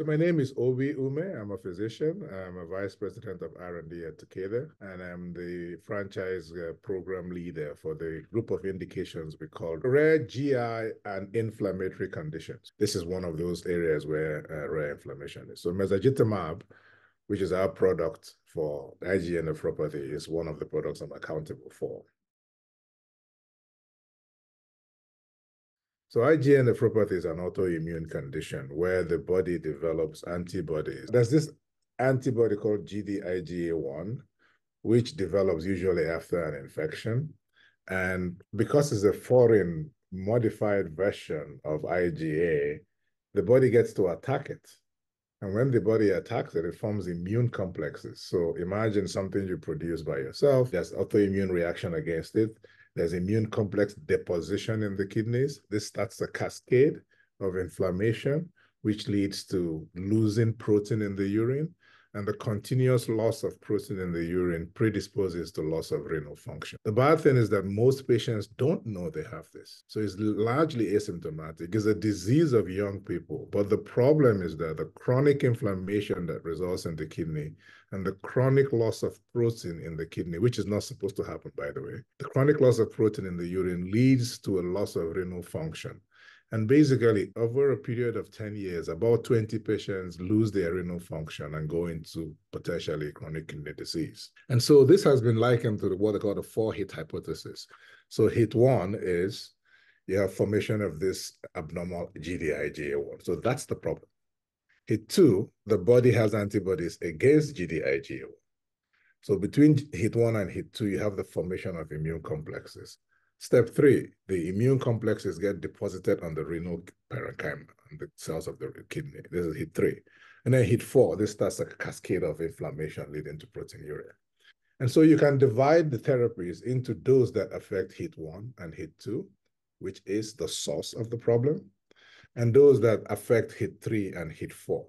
So my name is Obi Umeh. I'm a physician. I'm a vice president of R&D at Takeda, and I'm the franchise uh, program leader for the group of indications we call rare GI and inflammatory conditions. This is one of those areas where uh, rare inflammation is. So mezagitamab, which is our product for IgA nephropathy, is one of the products I'm accountable for. So IgA nephropathy is an autoimmune condition where the body develops antibodies. There's this antibody called Gd-IgA1, which develops usually after an infection. And because it's a foreign modified version of IgA, the body gets to attack it. And when the body attacks it, it forms immune complexes. So imagine something you produce by yourself, there's autoimmune reaction against it. There's immune complex deposition in the kidneys. This starts a cascade of inflammation, which leads to losing protein in the urine. And the continuous loss of protein in the urine predisposes to loss of renal function. The bad thing is that most patients don't know they have this. So it's largely asymptomatic. It's a disease of young people. But the problem is that the chronic inflammation that results in the kidney and the chronic loss of protein in the kidney, which is not supposed to happen, by the way, the chronic loss of protein in the urine leads to a loss of renal function. And basically, over a period of 10 years, about 20 patients lose their renal function and go into potentially chronic kidney disease. And so this has been likened to what they call the four hit hypothesis. So hit one is you have formation of this abnormal Gd-IgA1. So that's the problem. Hit two, the body has antibodies against Gd-IgA1. So between hit one and hit two, you have the formation of immune complexes. Step three, the immune complexes get deposited on the renal parenchyma, the cells of the kidney. This is hit three. And then hit four, this starts a cascade of inflammation leading to proteinuria. And so you can divide the therapies into those that affect hit one and hit two, which is the source of the problem, and those that affect hit three and hit four,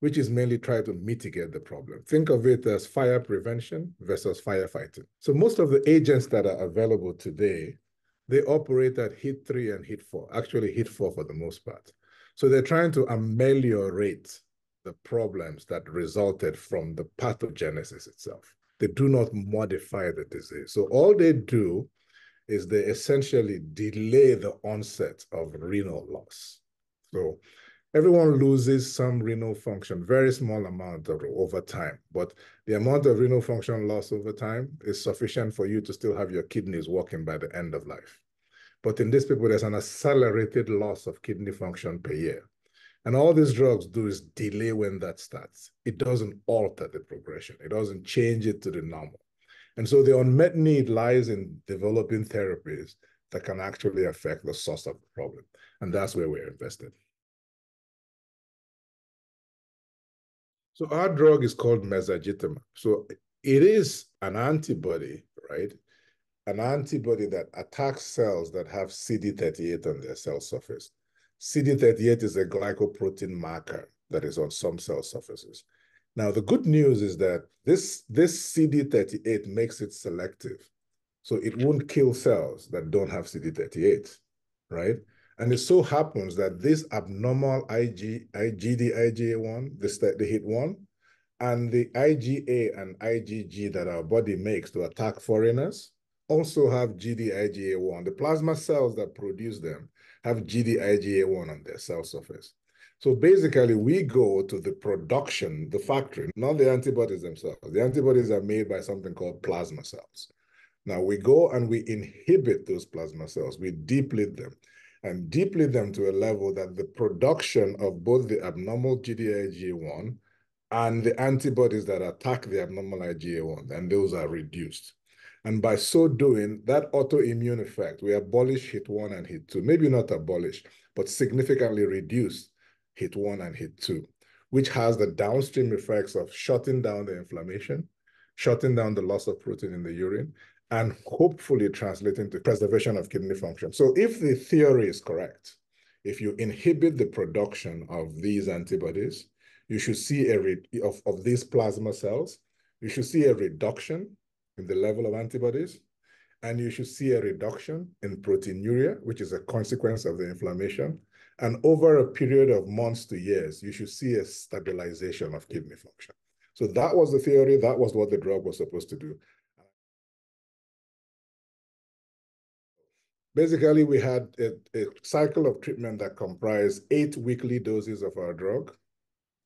which is mainly try to mitigate the problem. Think of it as fire prevention versus firefighting. So most of the agents that are available today, they operate at hit three and hit four, actually hit four for the most part. So they're trying to ameliorate the problems that resulted from the pathogenesis itself. They do not modify the disease. So all they do is they essentially delay the onset of renal loss. So everyone loses some renal function, very small amount of, over time, but the amount of renal function loss over time is sufficient for you to still have your kidneys working by the end of life. But in these people, there's an accelerated loss of kidney function per year. And all these drugs do is delay when that starts. It doesn't alter the progression. It doesn't change it to the normal. And so the unmet need lies in developing therapies that can actually affect the source of the problem. And that's where we're invested. So our drug is called mezagitamab. So it is an antibody, right? An antibody that attacks cells that have CD38 on their cell surface. CD38 is a glycoprotein marker that is on some cell surfaces. Now, the good news is that this, this CD38 makes it selective. So it won't kill cells that don't have CD38, right? And it so happens that this abnormal IG, IgD, IgA1, the, the hit one, and the IgA and IgG that our body makes to attack foreigners also have Gd-IgA1. The plasma cells that produce them have Gd-IgA1 on their cell surface. So basically, we go to the production, the factory, not the antibodies themselves. The antibodies are made by something called plasma cells. Now we go and we inhibit those plasma cells, we deplete them and deplete them to a level that the production of both the abnormal Gd-IgA1 and the antibodies that attack the abnormal IgA1, and those are reduced. And by so doing, that autoimmune effect, we abolish hit one and hit two, maybe not abolish, but significantly reduce hit one and hit two, which has the downstream effects of shutting down the inflammation, shutting down the loss of protein in the urine, and hopefully translating to preservation of kidney function. So if the theory is correct, if you inhibit the production of these antibodies, you should see a of, of these plasma cells, you should see a reduction in the level of antibodies. and you should see a reduction in proteinuria, which is a consequence of the inflammation. And over a period of months to years, you should see a stabilization of kidney function. So that was the theory. That was what the drug was supposed to do. Basically, we had a, a cycle of treatment that comprised eight weekly doses of our drug,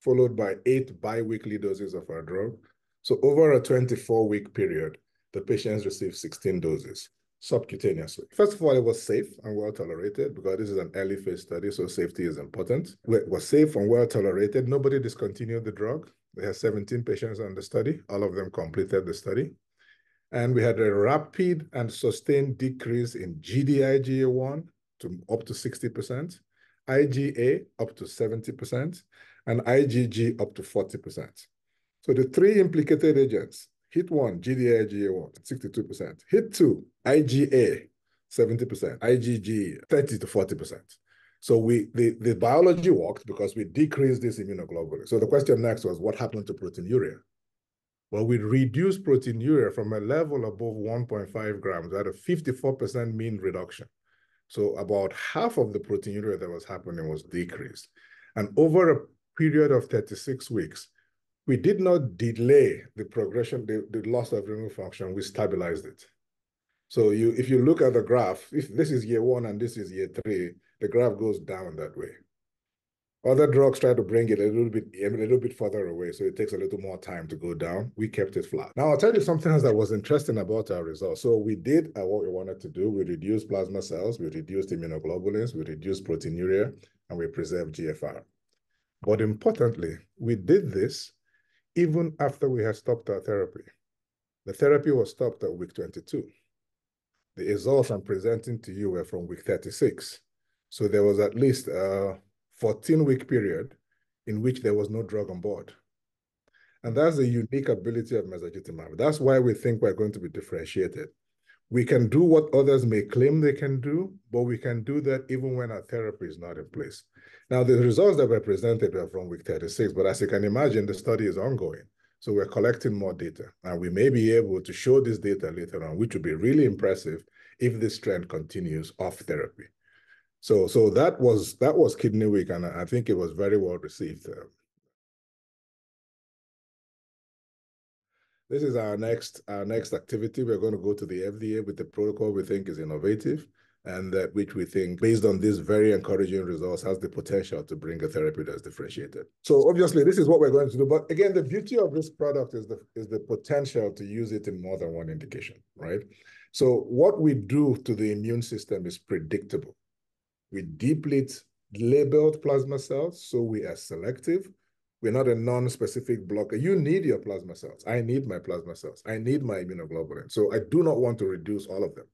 followed by eight biweekly doses of our drug. So over a 24-week period, the patients received 16 doses subcutaneously. First of all, it was safe and well tolerated because this is an early phase study, so safety is important. It was safe and well tolerated. Nobody discontinued the drug. We had 17 patients on the study. All of them completed the study. And we had a rapid and sustained decrease in Gd-IgA1 to up to 60%, IgA up to 70%, and IgG up to 40%. So the three implicated agents, hit one, Gd-IgA1, 62%, hit two, IgA, 70%, IgG, 30 to 40%. So we the, the biology worked because we decreased this immunoglobulin. So the question next was, what happened to proteinuria? Well, we reduced proteinuria from a level above 1.5 grams at a 54% mean reduction. So about half of the proteinuria that was happening was decreased. And over a period of 36 weeks, we did not delay the progression, the, the loss of renal function, we stabilized it. So you, if you look at the graph, if this is year one and this is year three, the graph goes down that way. Other drugs try to bring it a little bit a little bit further away, so it takes a little more time to go down. We kept it flat. Now I'll tell you something else that was interesting about our results. So we did uh, what we wanted to do. We reduced plasma cells, we reduced immunoglobulins, we reduced proteinuria, and we preserved GFR. But importantly, we did this even after we had stopped our therapy. The therapy was stopped at week 22. The results I'm presenting to you were from week 36. So there was at least a 14-week period in which there was no drug on board. And that's the unique ability of mezagitamab. That's why we think we're going to be differentiated. We can do what others may claim they can do, but we can do that even when our therapy is not in place. Now, the results that were presented were from week 36, but as you can imagine, the study is ongoing. So we're collecting more data, and we may be able to show this data later on, which would be really impressive if this trend continues off therapy. So, so that was that was Kidney Week, and I think it was very well received. Uh, this is our next our next activity. We're going to go to the FDA with the protocol we think is innovative and that which we think, based on these very encouraging results, has the potential to bring a therapy that's differentiated. So obviously, this is what we're going to do. But again, the beauty of this product is the is the potential to use it in more than one indication, right? So what we do to the immune system is predictable. We deplete labeled plasma cells, so we are selective. We're not a non-specific blocker. You need your plasma cells. I need my plasma cells. I need my immunoglobulin. So I do not want to reduce all of them.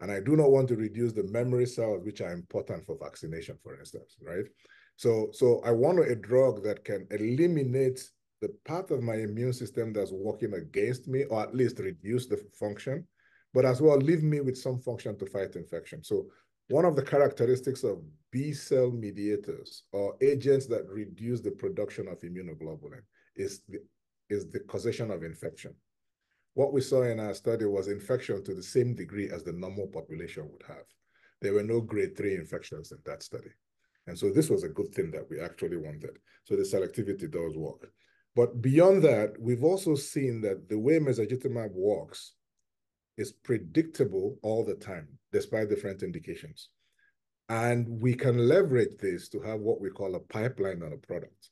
And I do not want to reduce the memory cells, which are important for vaccination, for instance, right? So, so I want a drug that can eliminate the part of my immune system that's working against me, or at least reduce the function, but as well leave me with some function to fight infection. So one of the characteristics of B cell mediators or agents that reduce the production of immunoglobulin is the, is the causation of infection. What we saw in our study was infection to the same degree as the normal population would have. There were no grade three infections in that study. And so this was a good thing that we actually wanted. So the selectivity does work. But beyond that, we've also seen that the way mezagitamab works is predictable all the time, despite different indications. And we can leverage this to have what we call a pipeline on a product.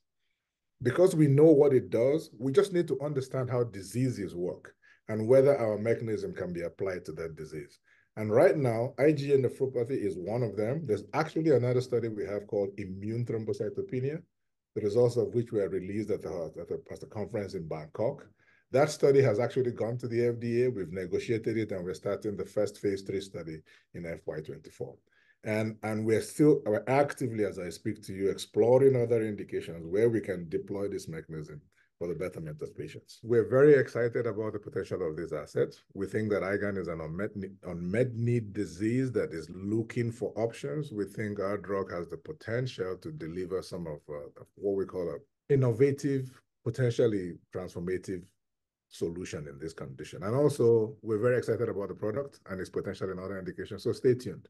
Because we know what it does, we just need to understand how diseases work and whether our mechanism can be applied to that disease. And right now, IgA nephropathy is one of them. There's actually another study we have called immune thrombocytopenia, the results of which were released at the, at the, at the conference in Bangkok. That study has actually gone to the FDA. We've negotiated it, and we're starting the first phase three study in FY24. And, and we're still we're actively, as I speak to you, exploring other indications where we can deploy this mechanism for the betterment of patients. We're very excited about the potential of these assets. We think that IgAN is an unmet need, unmet need disease that is looking for options. We think our drug has the potential to deliver some of uh, what we call a innovative, potentially transformative solution in this condition. And also, we're very excited about the product and its potential in other indications. So stay tuned.